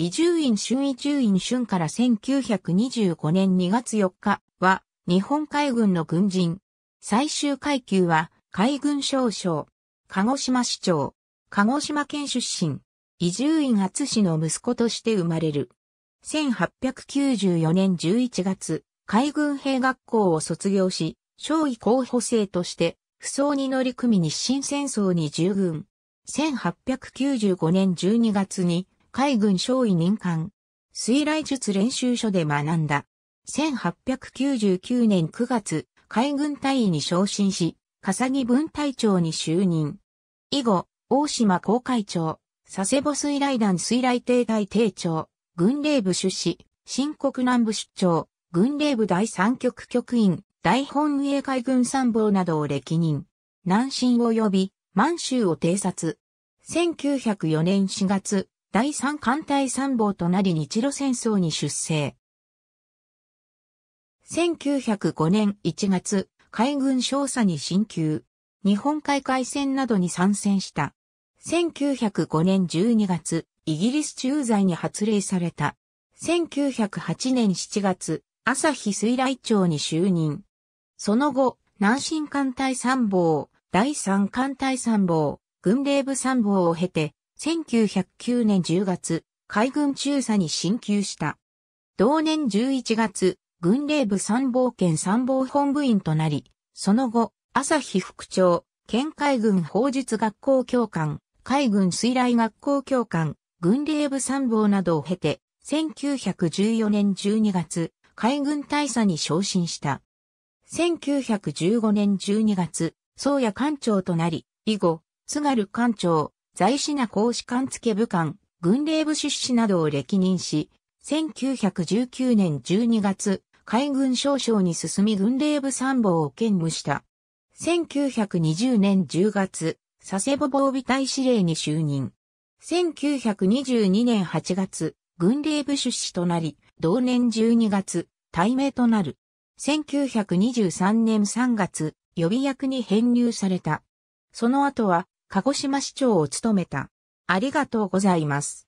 伊集院春伊集院春から1925年2月4日は日本海軍の軍人。最終階級は海軍少将。鹿児島市長。鹿児島県出身。伊集院厚氏の息子として生まれる。1894年11月、海軍兵学校を卒業し、少尉候補生として、不装に乗り組み日清戦争に従軍。1895年12月に、海軍少尉任官。水雷術練習所で学んだ。1899年9月、海軍隊員に昇進し、笠木分隊長に就任。以後、大島航海長、佐世保水雷団水雷艇隊艇長、軍令部出資、新国南部出張、軍令部第三局局員、大本営海軍参謀などを歴任。南進及び満州を偵察。1904年4月、第三艦隊参謀となり日露戦争に出征。1905年1月、海軍少佐に進級。日本海海戦などに参戦した。1905年12月、イギリス駐在に発令された。1908年7月、朝日水雷庁に就任。その後、南進艦隊参謀、第三艦隊参謀、軍令部参謀を経て、1909年10月、海軍中佐に進級した。同年11月、軍令部参謀兼参謀本部員となり、その後、朝日副長、県海軍法術学校教官、海軍水雷学校教官、軍令部参謀などを経て、1914年12月、海軍大佐に昇進した。1915年12月、宗谷艦長となり、以後、津軽艦長、在志名公使艦付部官、軍令部出資などを歴任し、1919年12月、海軍少将に進み軍令部参謀を兼務した。1920年10月、佐世保防備隊司令に就任。1922年8月、軍令部出資となり、同年12月、対名となる。1923年3月、予備役に編入された。その後は、鹿児島市長を務めた。ありがとうございます。